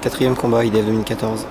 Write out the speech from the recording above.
Quatrième combat IDF 2014.